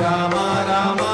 Rama Rama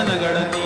ಚಂದನಗಳನ್ನು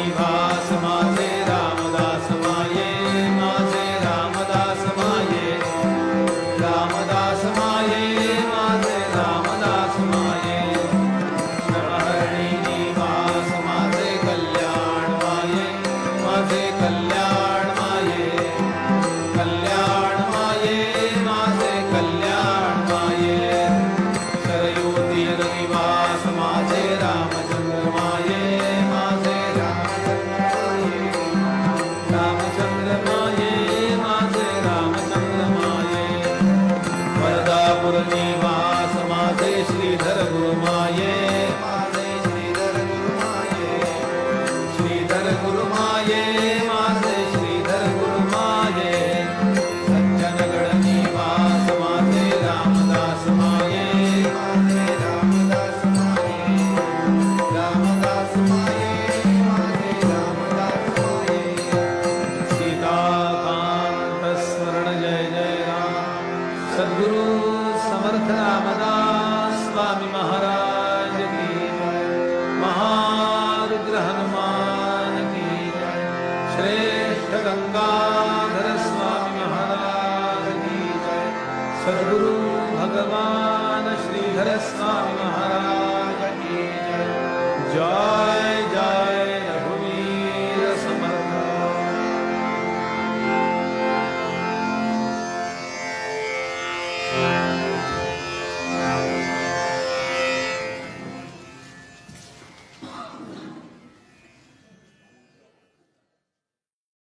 Ramdas Swami Maharaj की महारुद्र हनुमान की श्रेष्ठ गंगाधर स्वामी महाराज की सदगुरु भगवान श्रीधर स्वामी महाराज की जय